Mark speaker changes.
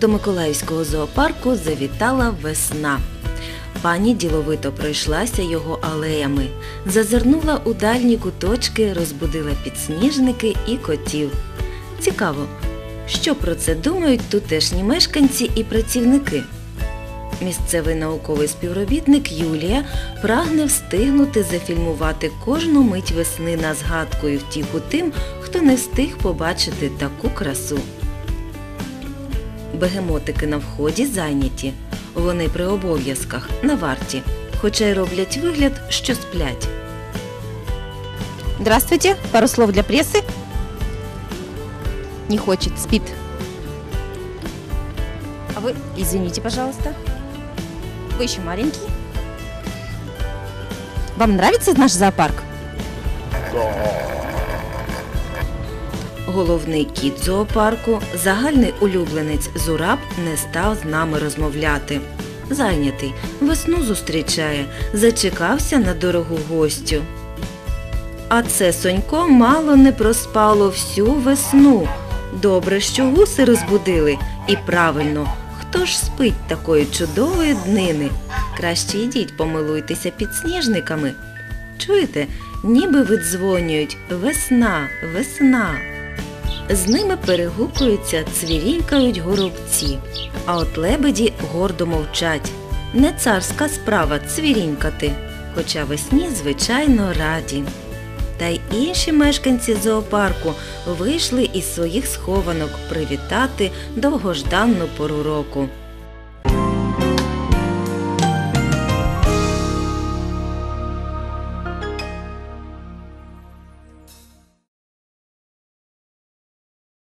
Speaker 1: До Миколаївського зоопарку завітала весна. Пані діловито пройшлася його алеями, зазирнула у дальні куточки, розбудила підсніжники і котів. Цікаво, що про це думають тутешні мешканці і працівники. Місцевий науковий співробітник Юлія прагне встигнути зафільмувати кожну мить весни на згадку і втіху тим, хто не встиг побачити таку красу. Бегемотики на вході зайняті. Вони при обов'язках на варті, хоча й роблять вигляд, що сплять.
Speaker 2: Здравствуйте, пару слов для прессы. Не хочет, спит. А вы, извините, пожалуйста. Вы еще маленький. Вам нравится наш зоопарк?
Speaker 1: Головний кіт зоопарку, загальний улюбленець Зураб, не став з нами розмовляти. Зайнятий, весну зустрічає, зачекався на дорогу гостю. А це Сонько мало не проспало всю весну. Добре, що гуси розбудили. І правильно, хто ж спить такої чудової днини? Краще йдіть помилуйтеся підсніжниками. Чуєте, ніби видзвонюють весна, весна. З ними перегукуються, цвірінькають горобці, а от лебеді гордо мовчать. Не царська справа цвірінькати, хоча весні, звичайно, раді. Та й інші мешканці зоопарку вийшли із своїх схованок привітати довгожданну пору року.